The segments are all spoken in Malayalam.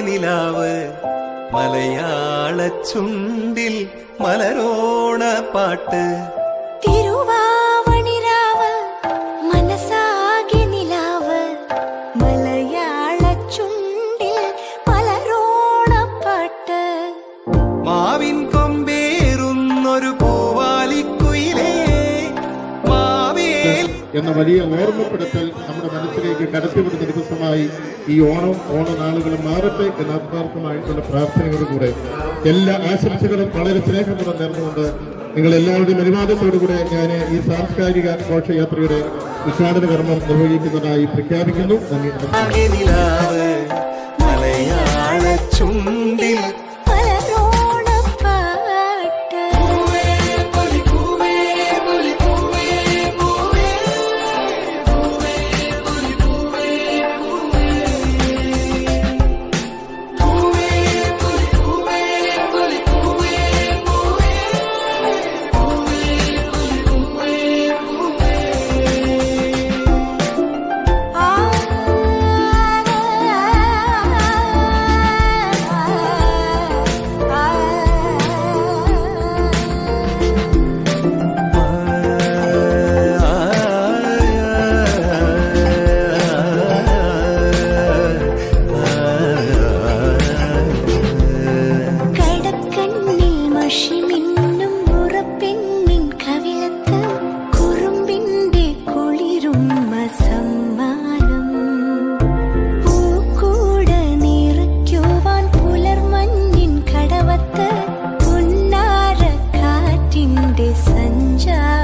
നിലാവ് മലയാള ചുണ്ടിൽ മലരോണ പാട്ട്. തിരുവാവണിരാവ് വലിയ ഓർമ്മപ്പെടുത്തൽ നമ്മുടെ മനസ്സിലേക്ക് കടത്തിവിടുന്ന ദിവസമായി ഈ ഓണം ഓണനാളുകൾ മാറട്ടെ എന്ന ആത്മാർത്ഥമായിട്ടുള്ള പ്രാർത്ഥനയോടുകൂടെ എല്ലാ ആശംസകളും വളരെ സ്നേഹപൂർവം നേർന്നുകൊണ്ട് നിങ്ങൾ എല്ലാവരുടെയും അനുവാദത്തോടുകൂടെ ഞാൻ ഈ സാംസ്കാരിക ഘോഷയാത്രയുടെ ഉദ്ഘാടന കർമ്മം നിർവഹിക്കുന്നതായി പ്രഖ്യാപിക്കുന്നു. നന്ദി. 人家。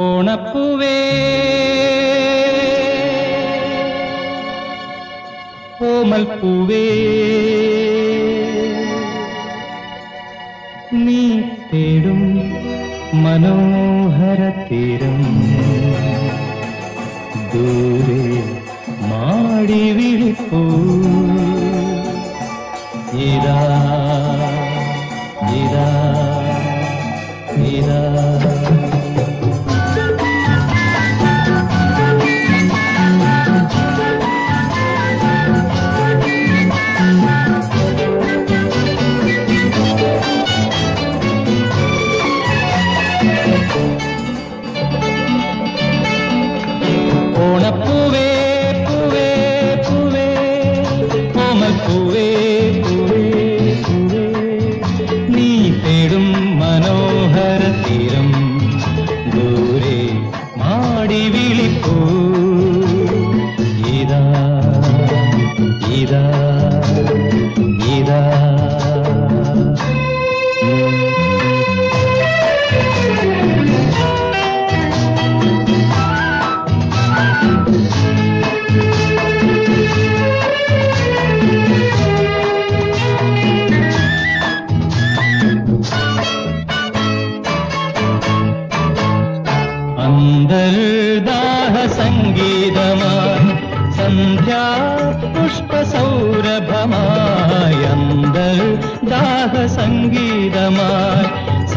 ഓണപ്പൂവേ കോമൽ പൂവേ നീ തേടും മനോഹര തീരം. ദൂരെ മാടി വിളിപ്പൂ. ഇതാ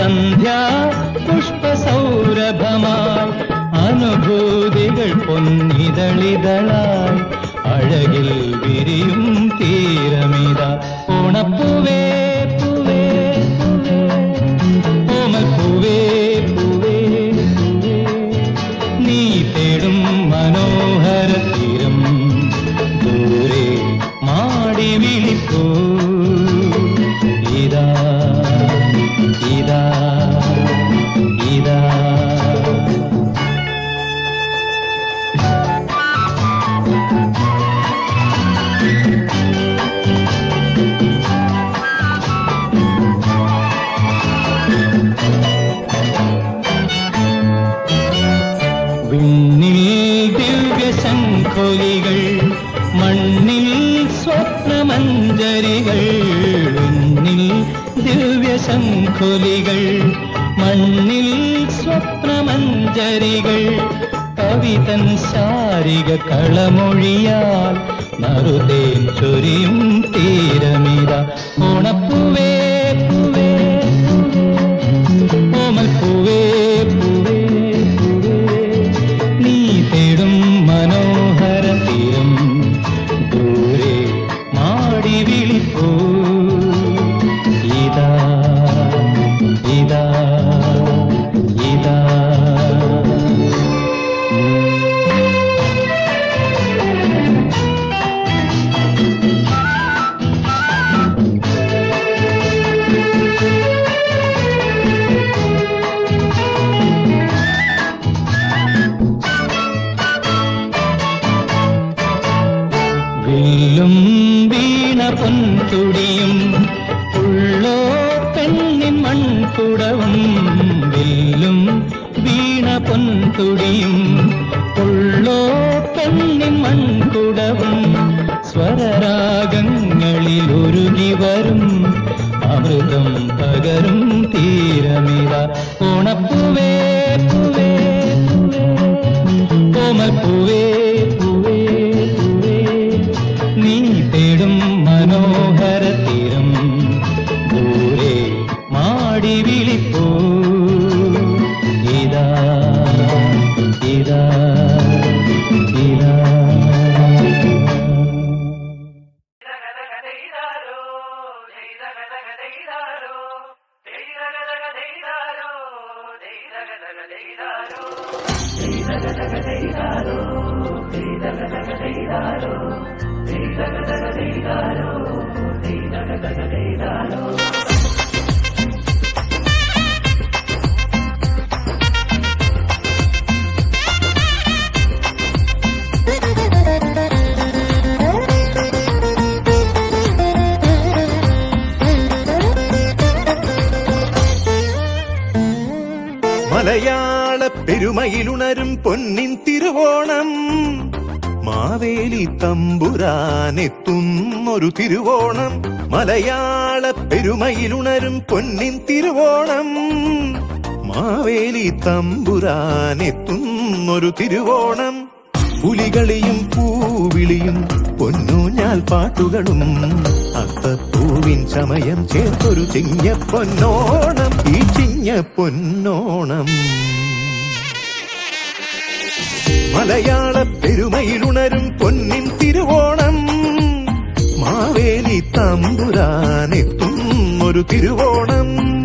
സന്ധ്യാ പുഷ്പസൗരഭമായി അനുഭൂതികൾ പൊന്നിതളിതളായി അഴകിൽ വിരിയും തീരമിത. ഓണപ്പൂവേ പൂവേ പൂവേ. നീ തേടും മനോഹര ദിവ്യശംഖൊലികൾ മണ്ണിൽ സ്വപ്നമഞ്ചരികൾ കവിതൻ ശാരിക കളമൊഴിയാൽ മറുതേൻ ചൊരിയും തീരമിത പൊൻതുടിയും ഉള്ളോ പെണ്ണിൻ മൺകുടവും സ്വരരാഗങ്ങളിൽ ഒരുകി വരും. അമൃതം പകരും തീരമിത ഓണപ്പൂവേ മലയാള പെരുമയിലുണരും പൊന്നിൻ തിരുവോണം മാവേലി തമ്പുരാനെത്തുന്നൊരു തിരുവോണം. മലയാള പെരുമയിലുണരും പൊന്നിൻ തിരുവോണം. മാവേലി തമ്പുരാനെത്തുന്നൊരു തിരുവോണം. പുലികളിയും പൂവിളിയും പൊന്നൂഞ്ഞാൽ പാട്ടുകളും. അത്തപ്പൂവിൻ സമയം ചേർത്തൊരു ചിങ്ങ പൊന്നോണം. ഈ ചിങ്ങ പൊന്നോണം. മലയാള പെരുമയിലുണരും പൊന്നിൻ തിരുവോണം. മാവേലി തമ്പുരാനെത്തും ഒരു തിരുവോണം.